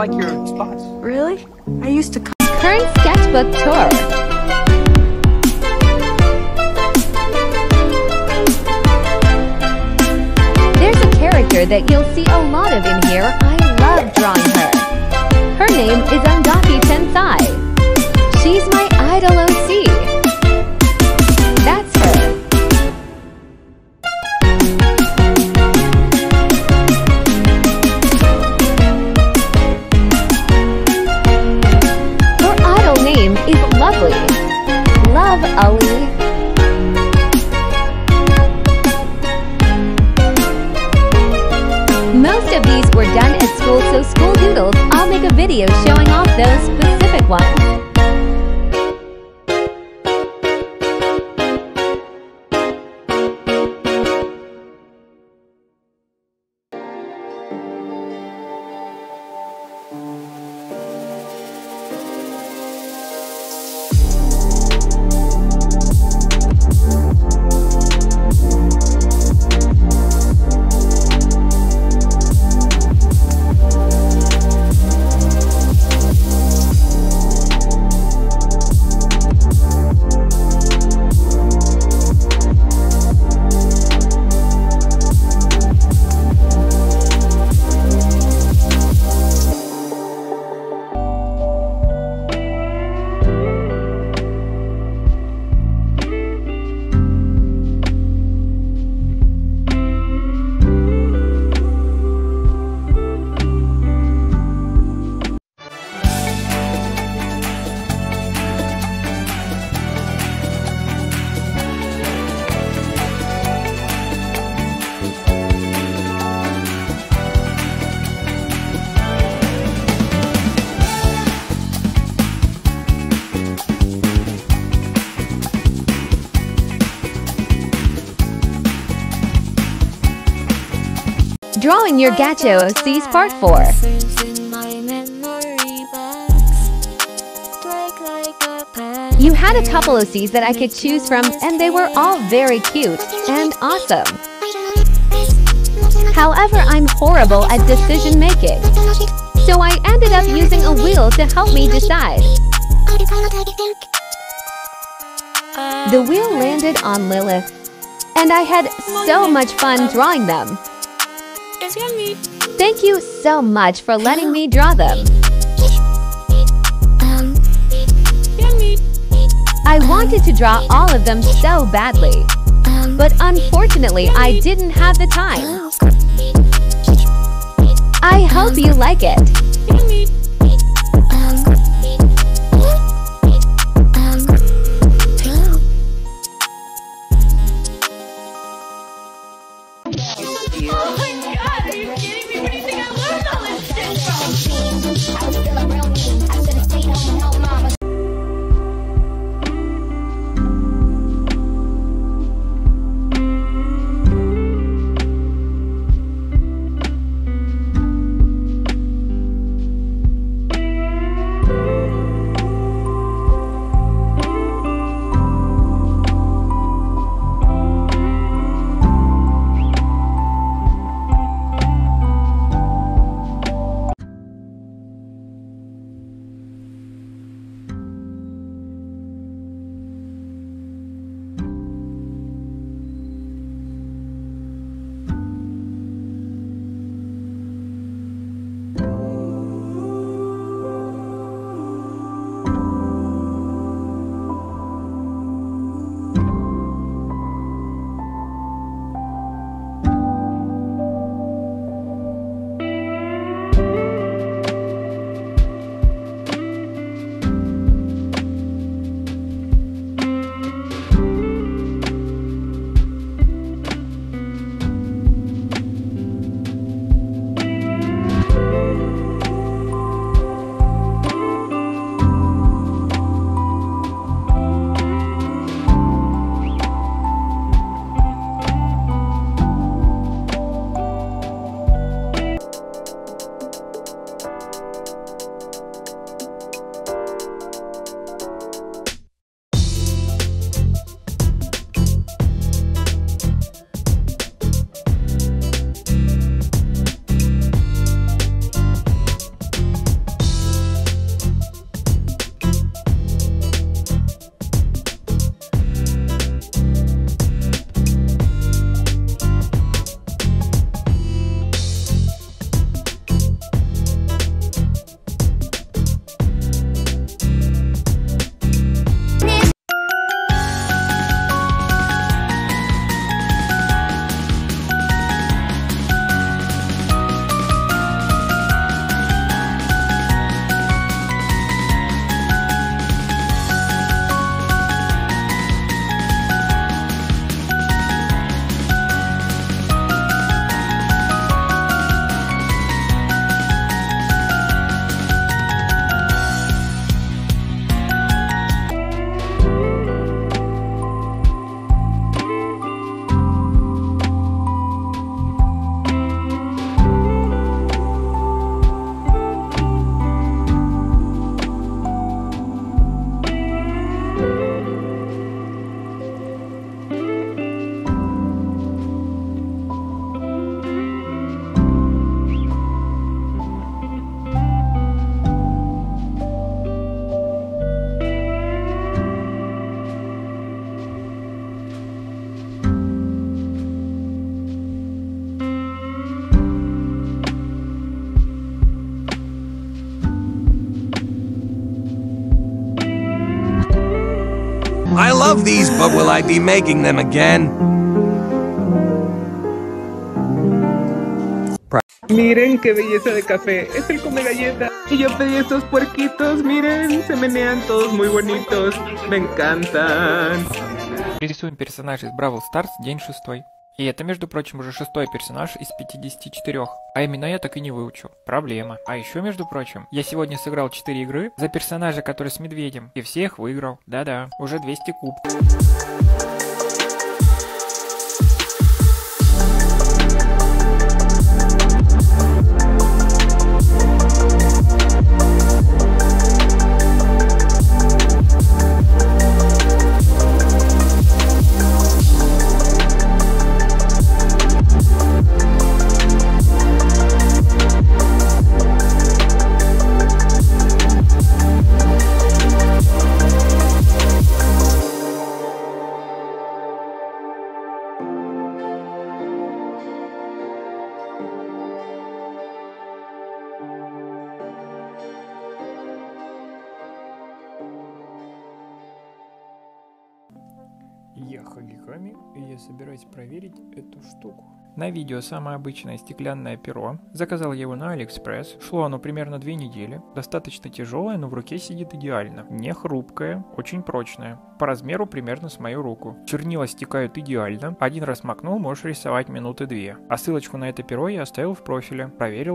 like your spots. Really? I used to. Current sketchbook tour. There's a character that you'll see a lot of in here. I love drawing her. Her name is Angaki Tensai. Video showing off those specific ones. Drawing your Gacha OC's Part 4. You had a couple of OCs that I could choose from, and they were all very cute and awesome. However, I'm horrible at decision making, so I ended up using a wheel to help me decide. The wheel landed on Lilith, and I had so much fun drawing them. Thank you so much for letting me draw them. I wanted to draw all of them so badly, but unfortunately I didn't have the time. I hope you like it. love these, but will I be making them again? Miren qué belleza de café. Es el come galleta. Y yo pedí estos puerquitos. Miren, se menean todos muy bonitos. Me encantan. Рисуем персонаж из Бравл Старс, день шестой. И это, между прочим, уже шестой персонаж из 54. А именно я так и не выучил. Проблема. А еще, между прочим, я сегодня сыграл 4 игры за персонажа, который с медведем. И всех выиграл. Да-да, уже 200 куб. Собираюсь проверить эту штуку. На видео самое обычное стеклянное перо. Заказал его на Алиэкспресс. Шло оно примерно две недели. Достаточно тяжелое, но в руке сидит идеально. Не хрупкое, очень прочное. По размеру примерно с мою руку. Чернила стекают идеально. Один раз макнул, можешь рисовать минуты две. А ссылочку на это перо я оставил в профиле. Проверил